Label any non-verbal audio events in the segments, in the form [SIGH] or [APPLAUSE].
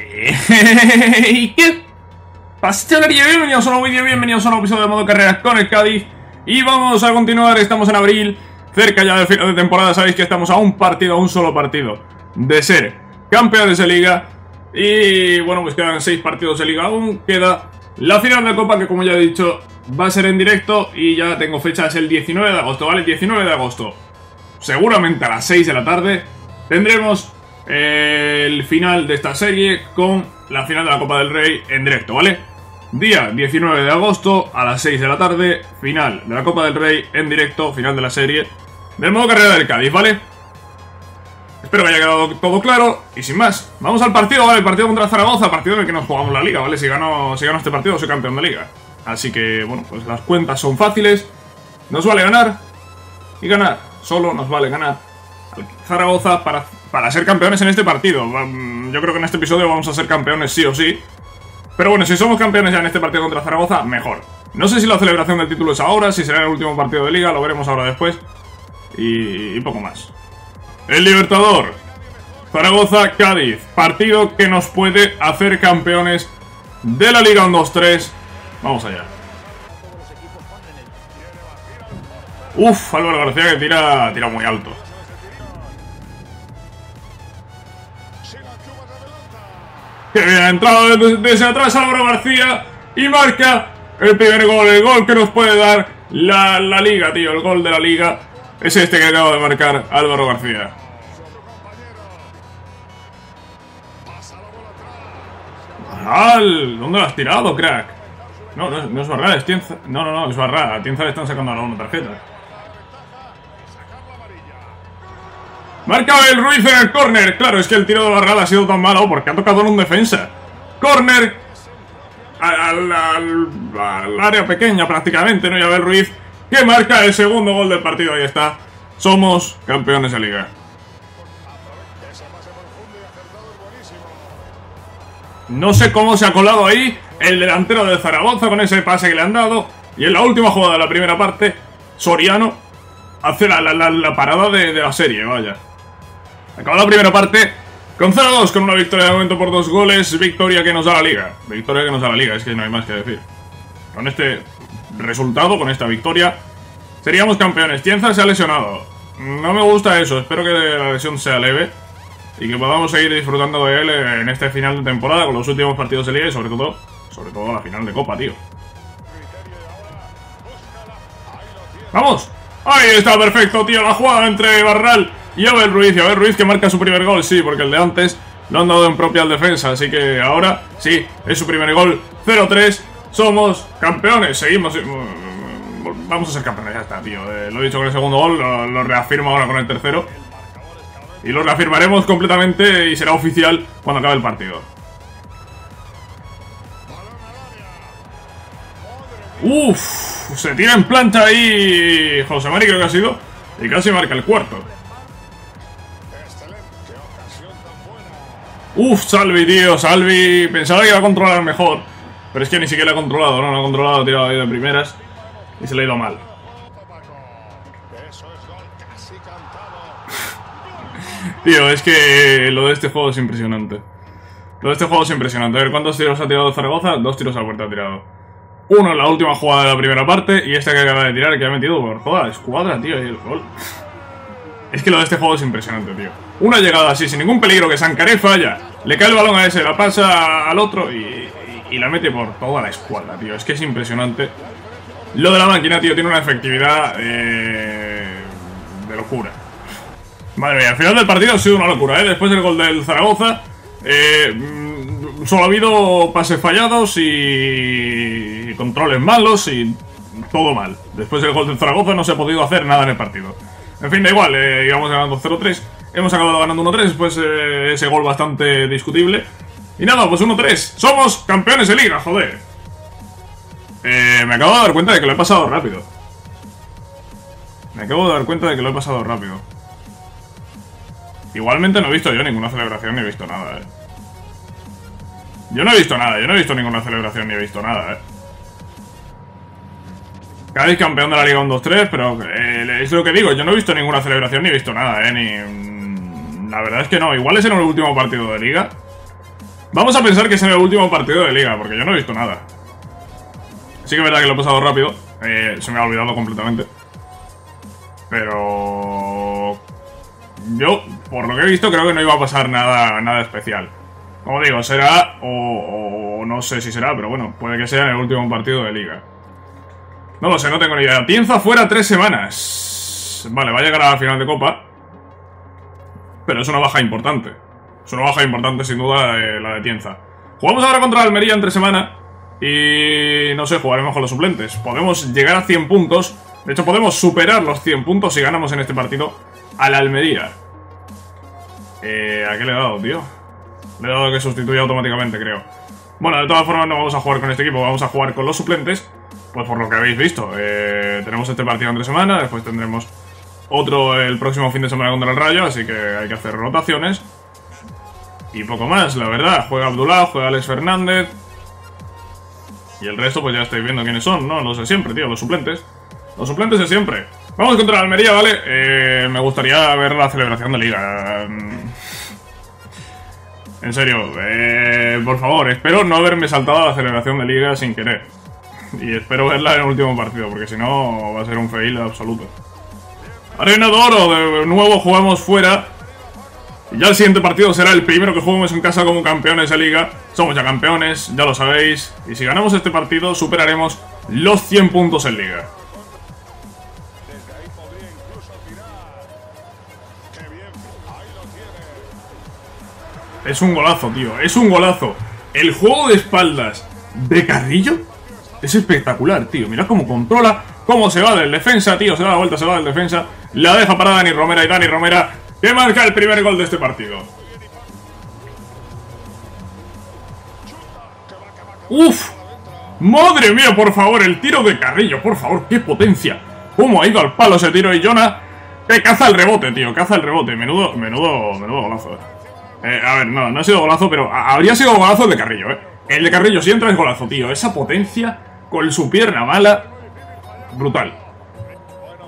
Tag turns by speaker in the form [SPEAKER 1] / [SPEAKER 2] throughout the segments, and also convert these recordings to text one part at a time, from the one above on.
[SPEAKER 1] [LAUGHS] ¿Y qué? Pastelería, bienvenidos a un nuevo vídeo, bienvenidos a un nuevo episodio de modo carreras con el Cádiz Y vamos a continuar, estamos en abril, cerca ya del final de temporada Sabéis que estamos a un partido, a un solo partido De ser campeones de liga Y bueno, pues quedan seis partidos de liga Aún queda la final de Copa que como ya he dicho va a ser en directo Y ya tengo fecha, es el 19 de agosto, ¿vale? 19 de agosto Seguramente a las 6 de la tarde tendremos el final de esta serie con la final de la Copa del Rey en directo, ¿vale? Día 19 de agosto a las 6 de la tarde, final de la Copa del Rey en directo, final de la serie del modo carrera del Cádiz, ¿vale? Espero que haya quedado todo claro y sin más, vamos al partido, ¿vale? El partido contra Zaragoza, partido en el que nos jugamos la liga, ¿vale? Si gano, si gano este partido soy campeón de liga. Así que, bueno, pues las cuentas son fáciles, nos vale ganar y ganar, solo nos vale ganar Zaragoza para para ser campeones en este partido. Yo creo que en este episodio vamos a ser campeones sí o sí. Pero bueno, si somos campeones ya en este partido contra Zaragoza, mejor. No sé si la celebración del título es ahora, si será el último partido de liga, lo veremos ahora después. Y, poco más. El Libertador. Zaragoza-Cádiz. Partido que nos puede hacer campeones de la Liga 1-2-3. Vamos allá. Uf, Álvaro García que tira, tira muy alto. Que ha entrado desde, atrás Álvaro García y marca el primer gol, el gol que nos puede dar la, liga, tío, el gol de la liga es este que acaba de marcar Álvaro García. Barral, ¿dónde lo has tirado, crack? No, no, es Barral, es Tienza. No, no, no, es Barral. A Tienza le están sacando ahora una tarjeta. Marca el Ruiz en el córner. Claro, es que el tiro de Barral ha sido tan malo porque ha tocado en un defensa. Córner al, área pequeña prácticamente, ¿no? Ya el Ruiz que marca el segundo gol del partido. Ahí está. Somos campeones de liga. No sé cómo se ha colado ahí el delantero de Zaragoza con ese pase que le han dado. Y en la última jugada de la primera parte, Soriano hace la, parada de la serie, vaya. Acaba la primera parte con 0-2, con una victoria de momento por dos goles. Victoria que nos da la liga. Victoria que nos da la liga, es que no hay más que decir. Con este resultado, con esta victoria, seríamos campeones. Tienza se ha lesionado. No me gusta eso, espero que la lesión sea leve. Y que podamos seguir disfrutando de él en este final de temporada con los últimos partidos de liga y sobre todo, sobre todo la final de copa, tío. ¡Vamos! Ahí está, perfecto, tío, la jugada entre Barral y Abel Ruiz, y Abel Ruiz que marca su primer gol, sí, porque el de antes lo han dado en propia defensa. Así que ahora, sí, es su primer gol. 0-3, somos campeones. Seguimos... Eh, vamos a ser campeones, ya está, tío. Eh, lo he dicho con el segundo gol, lo, reafirmo ahora con el tercero. Y lo reafirmaremos completamente y será oficial cuando acabe el partido. Uff, se tira en plancha ahí José Mari creo que ha sido. Y casi marca el cuarto. Uf, Salvi, tío, Salvi. Pensaba que iba a controlar mejor. Pero es que ni siquiera ha controlado, ¿no? No ha controlado, tirado ahí de primeras. Y se le ha ido mal. [LAUGHS] tío, es que lo de este juego es impresionante. Lo de este juego es impresionante. A ver, ¿cuántos tiros ha tirado Zaragoza? Dos tiros a puerta ha tirado. Uno en la última jugada de la primera parte y este que acaba de tirar, que ha metido por toda la escuadra, tío, y el gol. [LAUGHS] Es que lo de este juego es impresionante, tío. Una llegada así, sin ningún peligro, que Sankaré falla. Le cae el balón a ese, la pasa al otro y, la mete por toda la escuadra, tío. Es que es impresionante. Lo de la máquina, tío, tiene una efectividad eh, de locura. Madre mía, al final del partido ha sido una locura, ¿eh? Después del gol del Zaragoza, eh, solo ha habido pases fallados y controles malos y todo mal. Después del gol del Zaragoza no se ha podido hacer nada en el partido. En fin, da igual, eh, íbamos ganando 0-3. Hemos acabado ganando 1-3 después eh, ese gol bastante discutible. Y nada, pues 1-3. Somos campeones de liga, joder. Eh, me acabo de dar cuenta de que lo he pasado rápido. Me acabo de dar cuenta de que lo he pasado rápido. Igualmente no he visto yo ninguna celebración ni he visto nada, eh. Yo no he visto nada, yo no he visto ninguna celebración ni he visto nada, eh. Cádiz campeón de la Liga 1-2-3, pero eh, es lo que digo, yo no he visto ninguna celebración ni he visto nada, eh, ni... La verdad es que no, igual es en el último partido de Liga. Vamos a pensar que es en el último partido de liga, porque yo no he visto nada. Sí que es verdad que lo he pasado rápido. Eh, se me ha olvidado completamente. Pero... Yo, por lo que he visto, creo que no iba a pasar nada, nada especial. Como digo, será, o, no sé si será, pero bueno, puede que sea en el último partido de liga. No lo sé, no tengo ni idea. Tienza fuera tres semanas. Vale, va a llegar a la final de Copa. Pero es una baja importante. Es una baja importante, sin duda, eh, la de Tienza. Jugamos ahora contra Almería entre semana. Y no sé, jugaremos con los suplentes. Podemos llegar a 100 puntos. De hecho, podemos superar los 100 puntos si ganamos en este partido a la Almería. Eh, ¿A qué le he dado, tío? Le he dado que sustituya automáticamente, creo. Bueno, de todas formas no vamos a jugar con este equipo, vamos a jugar con los suplentes. Pues por lo que habéis visto, eh, tenemos este partido entre semana, después tendremos otro el próximo fin de semana contra el Rayo, así que hay que hacer rotaciones. Y poco más, la verdad. Juega Abdullah, juega Alex Fernández. Y el resto, pues ya estáis viendo quiénes son, ¿no? Los de siempre, tío, los suplentes. Los suplentes de siempre. Vamos contra la Almería, ¿vale? Eh, me gustaría ver la celebración de Liga. En serio, eh, por favor, espero no haberme saltado la celebración de Liga sin querer. Y espero verla en el último partido, porque si no va a ser un fail absoluto. Arena de Oro, de nuevo jugamos fuera. Ya el siguiente partido será el primero que juguemos en casa como campeones de liga. Somos ya campeones, ya lo sabéis. Y si ganamos este partido, superaremos los 100 puntos en liga. Es un golazo, tío. Es un golazo. El juego de espaldas de Carrillo es espectacular, tío. Mira cómo controla, cómo se va del defensa, tío. Se da la vuelta, se va del defensa. La deja para Dani Romera y Dani Romera que marca el primer gol de este partido. ¡Uf! ¡Madre mía, por favor! El tiro de Carrillo, por favor, qué potencia. ¿Cómo ha ido al palo ese tiro y Jonah? Que caza el rebote, tío, caza el rebote. Menudo, menudo, menudo golazo. Eh, a ver, no, no ha sido golazo, pero habría sido golazo el de Carrillo, eh. El de Carrillo si entra es golazo, tío. Esa potencia con su pierna mala. Brutal.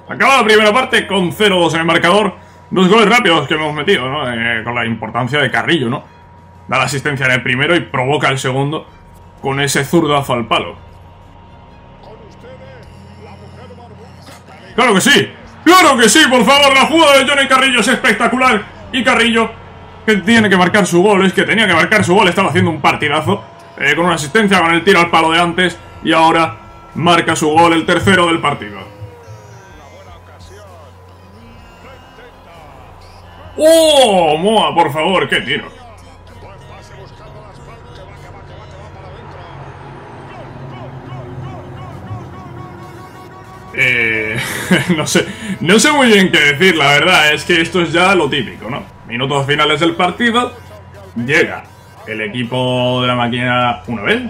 [SPEAKER 1] Acaba la primera parte con 0-2 en el marcador. Dos goles rápidos que hemos metido, ¿no? Eh, con la importancia de Carrillo, ¿no? Da la asistencia en el primero y provoca el segundo con ese zurdazo al palo. ¡Claro que sí! ¡Claro que sí! Por favor, la jugada de Johnny Carrillo es espectacular. Y Carrillo, que tiene que marcar su gol, es que tenía que marcar su gol, estaba haciendo un partidazo. Eh, con una asistencia, con el tiro al palo de antes. Y ahora marca su gol, el tercero del partido. ¡Oh! Moa, por favor, qué tiro. Eh, [LAUGHS] no sé, no sé muy bien qué decir, la verdad, es que esto es ya lo típico, ¿no? Minutos finales del partido, llega el equipo de la máquina una vez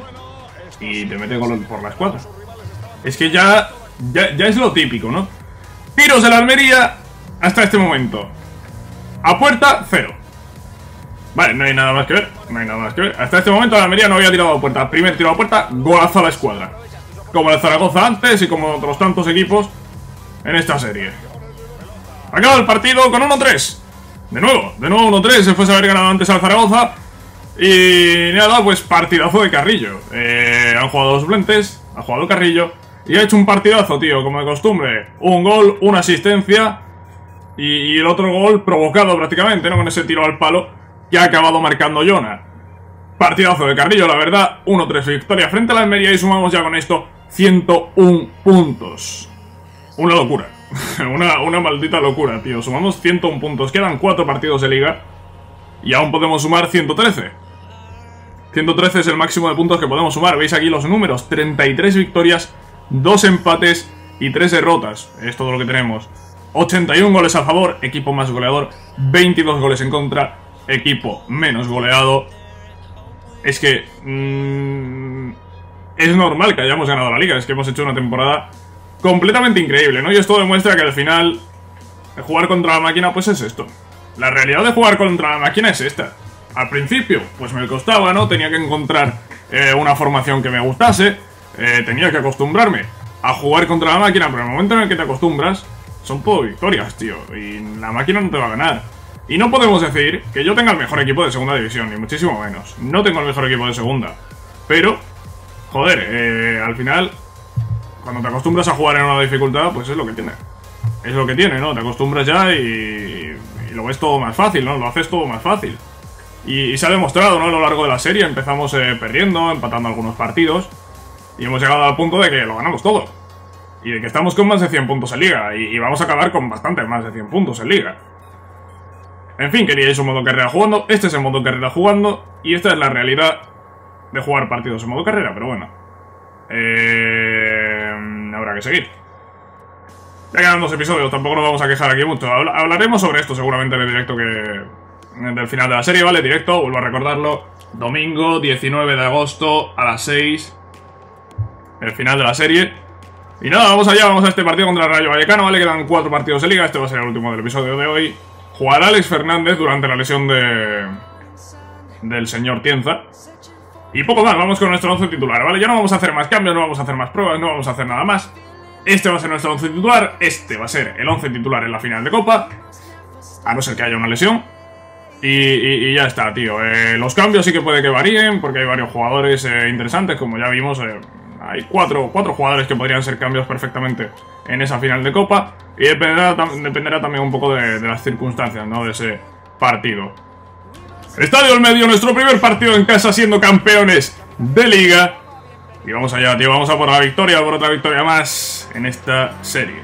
[SPEAKER 1] y te mete por la escuadra. Es que ya, ya, ya es lo típico, ¿no? Tiros de la Almería hasta este momento. A puerta, cero. Vale, no hay nada más que ver. No hay nada más que ver. Hasta este momento la Almería no había tirado a puerta. Primer tiro a puerta, golazo a la escuadra. Como el Zaragoza antes y como otros tantos equipos en esta serie. Acaba el partido con 1-3. De nuevo, de nuevo 1-3. Después de haber ganado antes al Zaragoza. Y nada, pues partidazo de Carrillo. Eh, han jugado los suplentes, ha jugado Carrillo. Y ha hecho un partidazo, tío, como de costumbre. Un gol, una asistencia y, el otro gol provocado prácticamente, ¿no? Con ese tiro al palo que ha acabado marcando Jonah. Partidazo de Carrillo, la verdad. 1-3 victoria frente a la Almería y sumamos ya con esto 101 puntos. Una locura. [LAUGHS] una, una maldita locura, tío. Sumamos 101 puntos. Quedan 4 partidos de liga. Y aún podemos sumar 113. 113 es el máximo de puntos que podemos sumar. Veis aquí los números. 33 victorias, 2 empates y 3 derrotas. Es todo lo que tenemos. 81 goles a favor, equipo más goleador, 22 goles en contra, equipo menos goleado. Es que... Mm, es normal que hayamos ganado la liga, es que hemos hecho una temporada completamente increíble, ¿no? Y esto demuestra que al final jugar contra la máquina pues es esto. La realidad de jugar contra la máquina es esta. Al principio, pues me costaba, ¿no? Tenía que encontrar eh, una formación que me gustase, eh, tenía que acostumbrarme a jugar contra la máquina, pero en el momento en el que te acostumbras, son todo victorias, tío. Y la máquina no te va a ganar. Y no podemos decir que yo tenga el mejor equipo de segunda división, ni muchísimo menos. No tengo el mejor equipo de segunda. Pero, joder, eh, al final, cuando te acostumbras a jugar en una dificultad, pues es lo que tiene. Es lo que tiene, ¿no? Te acostumbras ya y, y lo ves todo más fácil, ¿no? Lo haces todo más fácil. Y, se ha demostrado, ¿no? A lo largo de la serie empezamos eh, perdiendo, empatando algunos partidos. Y hemos llegado al punto de que lo ganamos todo. Y de que estamos con más de 100 puntos en liga. Y, vamos a acabar con bastante más de 100 puntos en liga. En fin, queríais un modo carrera jugando. Este es el modo carrera jugando. Y esta es la realidad de jugar partidos en modo carrera. Pero bueno. Eh, habrá que seguir. Ya quedan dos episodios, tampoco nos vamos a quejar aquí mucho. Hablaremos sobre esto seguramente en el directo que, del final de la serie, ¿vale? Directo, vuelvo a recordarlo. Domingo 19 de agosto a las 6. El final de la serie. Y nada, vamos allá, vamos a este partido contra el Rayo Vallecano, ¿vale? Quedan cuatro partidos de liga, este va a ser el último del episodio de hoy. Jugará Alex Fernández durante la lesión de... del señor Tienza. Y poco más, vamos con nuestro 11 titular, ¿vale? Ya no vamos a hacer más cambios, no vamos a hacer más pruebas, no vamos a hacer nada más. Este va a ser nuestro 11 titular, este va a ser el 11 titular en la final de Copa. A no ser que haya una lesión. Y, ya está, tío. Eh, los cambios sí que puede que varíen, porque hay varios jugadores eh, interesantes, como ya vimos. Eh, hay cuatro, cuatro jugadores que podrían ser cambios perfectamente en esa final de Copa. Y dependerá, dependerá también un poco de, las circunstancias, ¿no? De ese partido. Estadio del Medio, nuestro primer partido en casa siendo campeones de Liga. Y vamos allá, tío. Vamos a por la victoria, por otra victoria más en esta serie.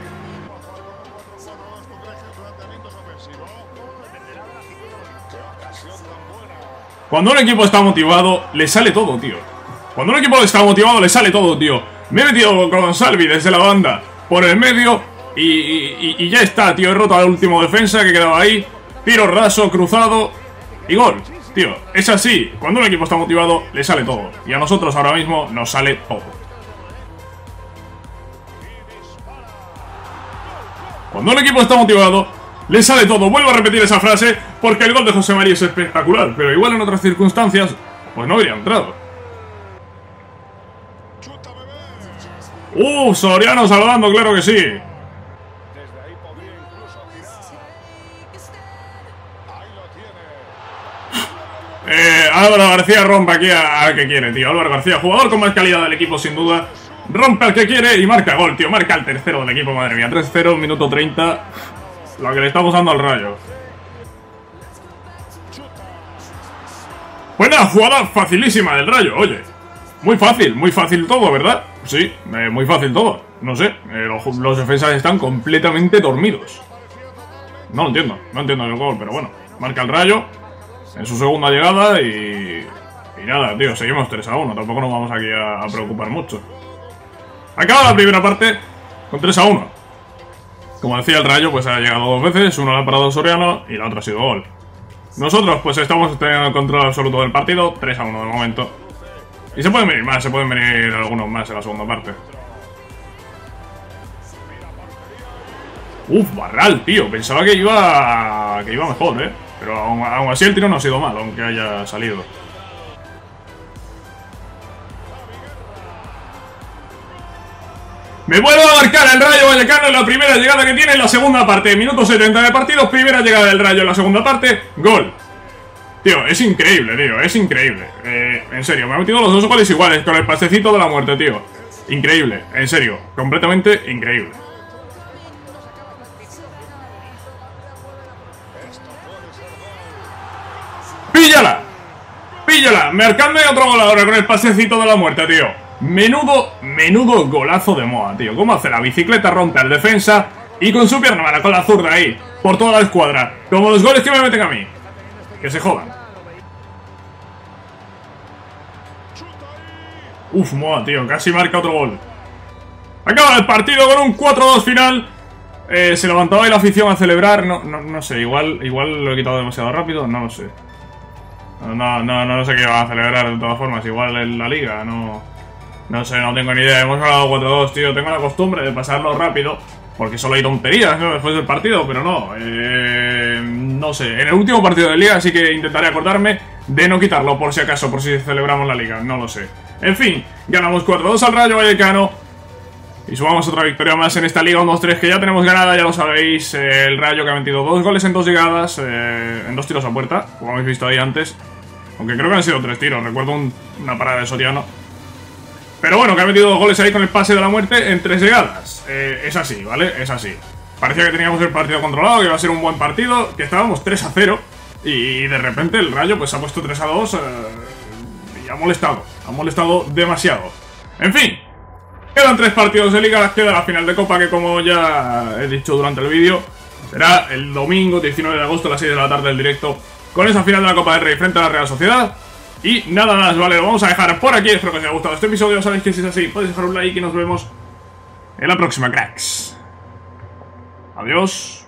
[SPEAKER 1] Cuando un equipo está motivado, le sale todo, tío. Cuando un equipo está motivado, le sale todo, tío. Me he metido con Salvi desde la banda por el medio y, ya está, tío. He roto al último defensa que quedaba ahí. Tiro raso, cruzado y gol. Tío, es así. Cuando un equipo está motivado, le sale todo. Y a nosotros ahora mismo nos sale todo. Cuando un equipo está motivado, le sale todo. Vuelvo a repetir esa frase porque el gol de José María es espectacular, pero igual en otras circunstancias, pues no habría entrado. ¡Uh! Soriano salvando, claro que sí. Eh, Álvaro García rompe aquí al que quiere, tío. Álvaro García, jugador con más calidad del equipo, sin duda. Rompe al que quiere y marca gol, tío. Marca el tercero del equipo, madre mía. 3-0, minuto 30. Lo que le estamos dando al rayo. Buena jugada facilísima del rayo, oye. Muy fácil, muy fácil todo, ¿verdad? Sí, eh, muy fácil todo. No sé, eh, los, defensas están completamente dormidos. No lo entiendo, no entiendo el gol, pero bueno. Marca el rayo en su segunda llegada y... Y nada, tío, seguimos 3 a 1. Tampoco nos vamos aquí a, preocupar mucho. Acaba la primera parte con 3 a 1. Como decía el Rayo, pues ha llegado dos veces, uno la ha parado Soriano y la otra ha sido gol. Nosotros pues estamos teniendo el control absoluto del partido, 3 a 1 de momento. Y se pueden venir más, se pueden venir algunos más en la segunda parte. Uf, Barral, tío, pensaba que iba que iba mejor, ¿eh? Pero aún, así el tiro no ha sido mal, aunque haya salido. Me vuelvo a marcar el Rayo Vallecano en la primera llegada que tiene en la segunda parte. Minuto 70 de partido, primera llegada del Rayo en la segunda parte, gol. Tío, es increíble, tío, es increíble. Eh, en serio, me ha metido los dos goles iguales con el pasecito de la muerte, tío. Increíble, en serio, completamente increíble. ¡Píllala! ¡Píllala! Marcadme otro gol ahora con el pasecito de la muerte, tío. Menudo, menudo golazo de Moa, tío. Cómo hace la bicicleta, rompe al defensa y con su pierna mala, con la zurda ahí, por toda la escuadra. Como los goles que me meten a mí. Que se jodan. Uf, Moa, tío, casi marca otro gol. Acaba el partido con un 4-2 final. Eh, se levantaba ahí la afición a celebrar. No, no, no sé, igual, igual lo he quitado demasiado rápido, no lo sé. No, no, no, no sé qué va a celebrar de todas formas. Igual en la liga, no... No sé, no tengo ni idea. Hemos ganado 4-2, tío. Tengo la costumbre de pasarlo rápido. Porque solo hay tonterías ¿no? después del partido, pero no. Eh, no sé. En el último partido de liga sí que intentaré acordarme de no quitarlo por si acaso, por si celebramos la liga. No lo sé. En fin, ganamos 4-2 al Rayo Vallecano. Y sumamos otra victoria más en esta Liga 1-2-3 que ya tenemos ganada, ya lo sabéis. El Rayo que ha metido dos goles en dos llegadas, eh, en dos tiros a puerta, como habéis visto ahí antes. Aunque creo que han sido tres tiros, recuerdo una parada de Soriano. Pero bueno, que ha metido goles ahí con el pase de la muerte en tres llegadas. Eh, es así, ¿vale? Es así. Parecía que teníamos el partido controlado, que iba a ser un buen partido, que estábamos 3 a 0. Y de repente el Rayo pues ha puesto 3 a 2 eh, y ha molestado. Ha molestado demasiado. En fin, Quedan tres partidos de liga, queda la final de Copa que como ya he dicho durante el vídeo, será el domingo 19 de agosto a las 6 de la tarde del directo con esa final de la Copa del Rey frente a la Real Sociedad. Y nada más, vale, lo vamos a dejar por aquí, espero que os haya gustado este episodio, sabéis que si es así podéis dejar un like y nos vemos en la próxima, cracks. Adiós.